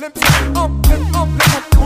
limp, up, limp, up, limp, up.